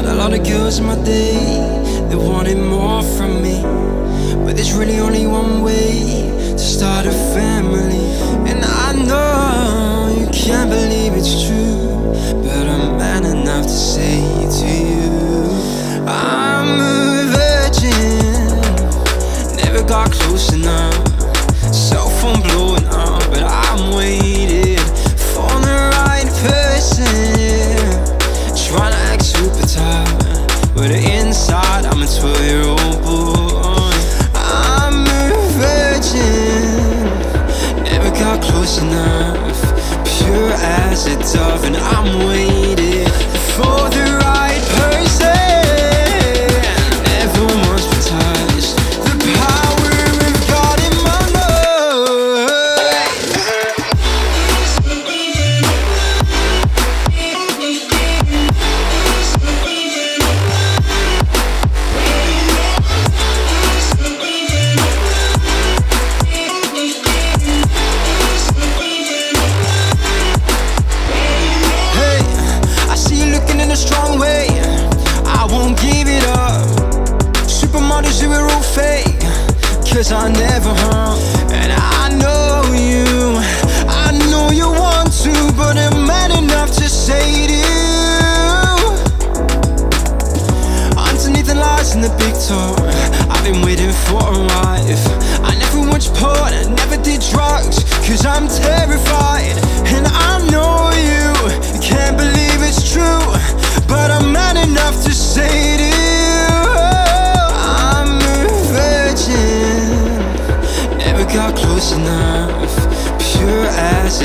Had a lot of girls in my day that wanted more from me. But there's really only one way to start a family. And I know you can't believe it's true. But I'm man enough to say to you. I'm a virgin, never got close enough. Cell phone blowing close enough. Pure as a dove, and I'm with cause I never hung. And I know you, I know you want to But I'm mad enough to say to you Underneath the lights in the big tour I've been waiting for got close enough. Pure as